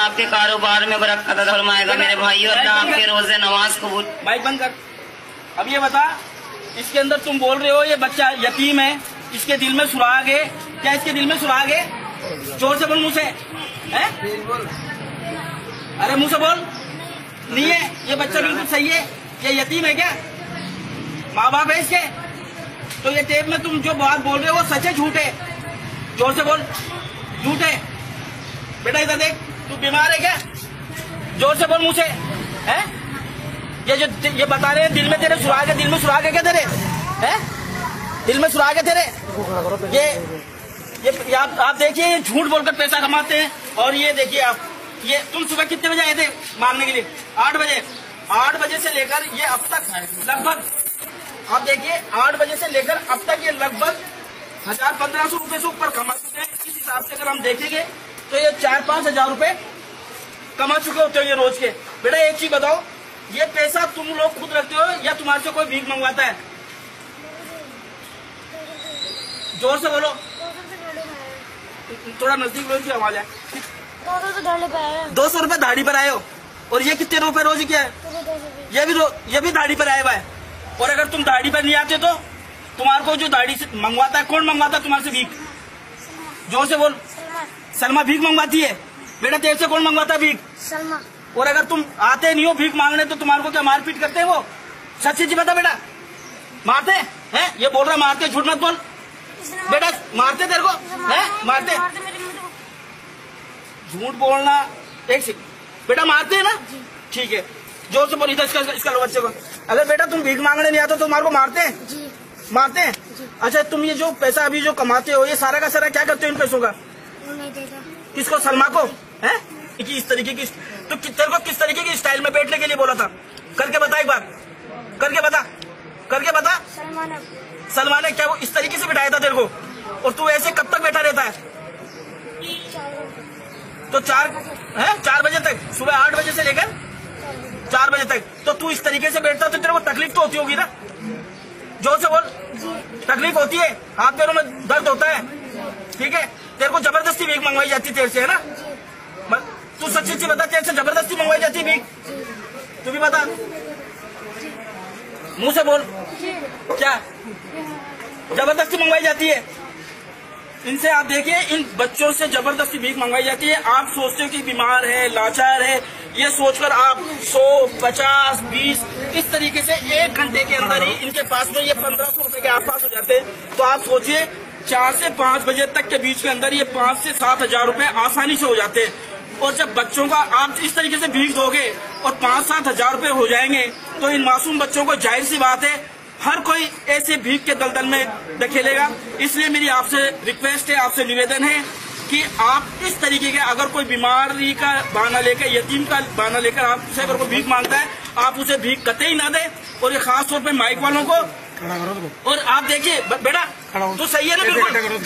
अल्लाह आपके कारोबार में बरकत फरमाएगा मेरे भाई और अल्लाह आपके रोज़े नमाज़ कबूल। माइक बंद कर। अब ये बता इसके अंदर तुम बोल रहे हो ये बच्चा यतीम है इसके दिल में सुराग है क्या इसके दिल में सुराग है? ज़ोर से बोल मुँह से। है? अरे मुँह से बोल। नहीं है ये बच्चा बिल्कुल सही है। ये यतीम है क्या? माँ बाप है इसके। तो ये टेप में तुम जो बात बोल रहे हो वो सच है झूठ है? ज़ोर से बोल। झूठ है। बेटा इधर देख। तू बीमार है क्या? ज़ोर से बोल मुझे है? ये जो ये बता रहे हैं दिल में तेरे सुराग है दिल में सुराग है क्या तेरे? है? दिल में सुराग है तेरे? ये ये, आप, आप देखिए ये झूठ बोलकर पैसा कमाते हैं। और ये देखिए आप ये तुम सुबह कितने बजे आए थे मारने के लिए? आठ बजे। आठ बजे से लेकर ये अब तक लगभग आप देखिए आठ बजे से लेकर अब तक ये लगभग हज़ार पंद्रह सौ रुपये से ऊपर कमा चुके हैं। इस हिसाब से अगर हम देखेंगे तो ये चार पाँच हज़ार रूपए कमा चुके होते हो ये रोज के। बेटा एक चीज़ बताओ, ये पैसा तुम लोग खुद रखते हो या तुम्हारे से कोई भीख मंगवाता है? ज़ोर से बोलो। थोड़ा नज़दीक लो की आवाज़ है। दो सौ रुपये दाढ़ी पर आए हो, और ये कितने रुपए रोज किया है? ये भी ये भी दाढ़ी पर आया हुआ है। और अगर तुम दाढ़ी पर नहीं आते तो तुम्हारे को जो दाढ़ी से मंगवाता है, कौन मंगवाता है तुम्हारे से भीख? ज़ोर से बोल। सलमा भीख मंगवाती है? बेटा तेरे से कौन मंगवाता है भीख? सलमा। और अगर तुम आते नहीं हो भीख मांगने तो तुम्हारे को क्या मारपीट करते हैं वो? सच्ची जी बता बेटा। मारते हैं? ये बोल रहा मारते झूठ मत बोल। बेटा मारते तेरे को? हैं? मारते। झूठ बोलना एक सेकंड बेटा मारते है ना? ठीक है। ज़ोर से बोल इधर इसका इसका बच्चे को अगर बेटा तुम भीख मांगने नहीं आते तो तुम्हारे को मारते हैं? मारते हैं? अच्छा तुम ये जो पैसा अभी जो कमाते हो ये सारा का सारा क्या करते हो इन पैसों का? नहीं किसको सलमा को? है? कि इस तरीके की तो तेरे को किस तरीके की स्टाइल में बैठने के लिए बोला था? करके बता एक बार। करके बता। करके बता। सलमान सलमान ने क्या वो इस तरीके से बिठाया था तेरे को? और तू ऐसे कब तक बैठा रहता है? तो चार है? चार बजे तक। सुबह आठ बजे से लेकर चार बजे तक। तो तू इस तरीके से बैठता तो तेरे को तकलीफ़ तो होती होगी ना? ज़ोर से बोल। तकलीफ़ होती है। हाथ पैरों में दर्द होता है। ठीक है? तेरे को ज़बरदस्ती भीख मंगवाई जाती तेरे से है ना? तू सच्ची सच्ची बता तेरे से ज़बरदस्ती मंगवाई जाती है भीख तू भी बता। मुँह से बोल। क्या? ज़बरदस्ती मंगवाई जाती है? इनसे आप देखिए इन बच्चों से ज़बरदस्ती भीख मंगवाई जाती है। आप सोचते हो कि बीमार है लाचार है। ये सोचकर आप 100, 50, 20 इस तरीके से एक घंटे के अंदर ही इनके पास में ये पंद्रह सौ रुपये के आसपास हो जाते हैं। तो आप सोचिए चार से पाँच बजे तक के बीच के अंदर ये पाँच से सात हज़ार रूपए आसानी से हो जाते हैं। और जब बच्चों का आप इस तरीके से भीख दोगे और पाँच सात हज़ार रूपए हो जाएँगे तो इन मासूम बच्चों को ज़ाहिर सी बात है, हर कोई ऐसे भीख के दलदल में धकेलेगा इसलिए मेरी आपसे रिक्वेस्ट है, आपसे निवेदन है कि आप इस तरीके के अगर कोई बीमारी का बहाना लेकर, यतीम का बहाना लेकर आपसे अगर कोई भीख माँगता है, आप उसे भीख कतई ना दे। और ये खास तौर पे माइक वालों को और आप देखिए बेटा तो सही है ना बिल्कुल?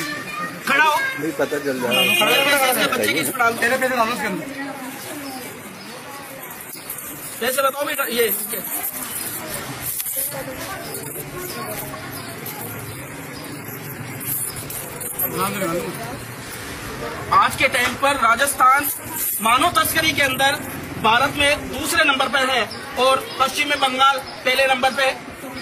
खड़ा हो। नहीं पता चल जाएगा बच्चे की इसमें डाल तेरे पैसे डालो उसके अंदर पैसे बताओ बेटा ये। हाँ आज के टाइम पर राजस्थान मानव तस्करी के अंदर भारत में दूसरे नंबर पर है और पश्चिम में बंगाल पहले नंबर पे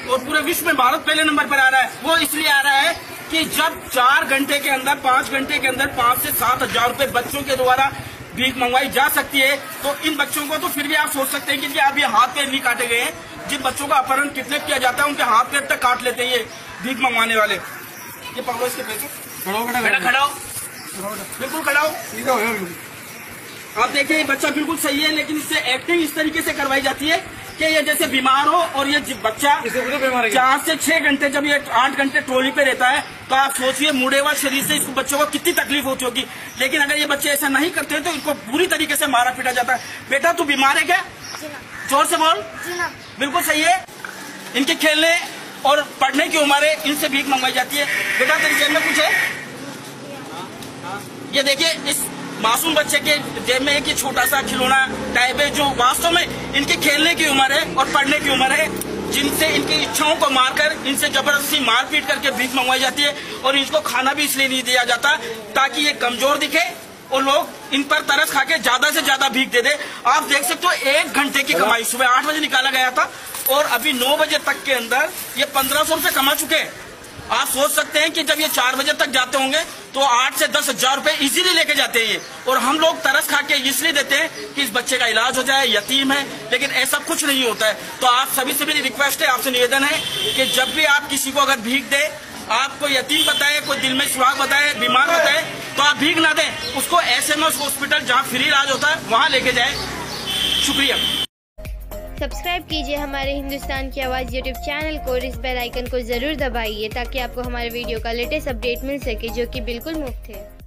और पूरे विश्व में भारत पहले नंबर पर आ रहा है। वो इसलिए आ रहा है कि जब चार घंटे के अंदर पाँच घंटे के अंदर पाँच से सात हज़ार रुपये बच्चों के द्वारा भीख मंगवाई जा सकती है तो इन बच्चों को तो फिर भी आप सोच सकते हैं कि आप ये हाथ पैर नहीं काटे गए हैं। जिन बच्चों का अपहरण कितने किया जाता है उनके हाथ पैर तक काट लेते हैं ये भीख मंगवाने वाले। ये पकड़ो इसके पैसे? खड़ा हो खड़ा हो बिल्कुल खड़ा हो आप देखिए ये बच्चा बिल्कुल सही है लेकिन इससे एक्टिंग इस तरीके से करवाई जाती है कि ये जैसे बीमार हो और ये बच्चा है? चार से छह घंटे जब ये आठ घंटे ट्रोली पे रहता है तो आप सोचिए मुड़े हुआ शरीर से इस बच्चों को कितनी तकलीफ़ होती होगी। लेकिन अगर ये बच्चे ऐसा नहीं करते तो इनको बुरी तरीके से मारा पीटा जाता है। बेटा तू बीमार है क्या? ज़ोर से बोल। बिल्कुल सही है। इनके खेलने और पढ़ने की उम्र है इनसे भीख मंगवाई जाती है। बेटा तेरी जेब में कुछ है? ये देखिए इस मासूम बच्चे के जेब में एक छोटा सा खिलौना टाइप है जो वास्तव में इनके खेलने की उम्र है और पढ़ने की उम्र है, जिनसे इनकी इच्छाओं को मारकर, इनसे ज़बरदस्ती मारपीट करके भीख मंगवाई जाती है और इनको खाना भी इसलिए नहीं दिया जाता ताकि ये कमज़ोर दिखे और लोग इन पर तरस खा के ज़्यादा से ज़्यादा भीख दे दे। आप देख सकते हो, एक घंटे की कमाई। सुबह आठ बजे निकाला गया था और अभी नौ बजे तक के अंदर ये पंद्रह सौ रुपये कमा चुके हैं। आप सोच सकते हैं कि जब ये चार बजे तक जाते होंगे तो आठ से दस हज़ार रूपए इजीली लेके जाते हैं ये। और हम लोग तरस खा के इसलिए देते हैं कि इस बच्चे का इलाज हो जाए, यतीम है, लेकिन ऐसा कुछ नहीं होता है। तो आप सभी से मेरी रिक्वेस्ट है, आपसे निवेदन है कि जब भी आप किसी को अगर भीख दे आपको यतीम बताए, कोई दिल में सुराग बताए, बीमार बताए तो आप भीख ना दें। उसको ऐसे में एस हॉस्पिटल जहाँ फ्री इलाज होता है, वहाँ लेके जाए। शुक्रिया। सब्सक्राइब कीजिए हमारे हिंदुस्तान की आवाज़ यूट्यूब चैनल को और इस बेल आइकन को ज़रूर दबाइए ताकि आपको हमारे वीडियो का लेटेस्ट अपडेट मिल सके, जो कि बिल्कुल मुफ़्त है।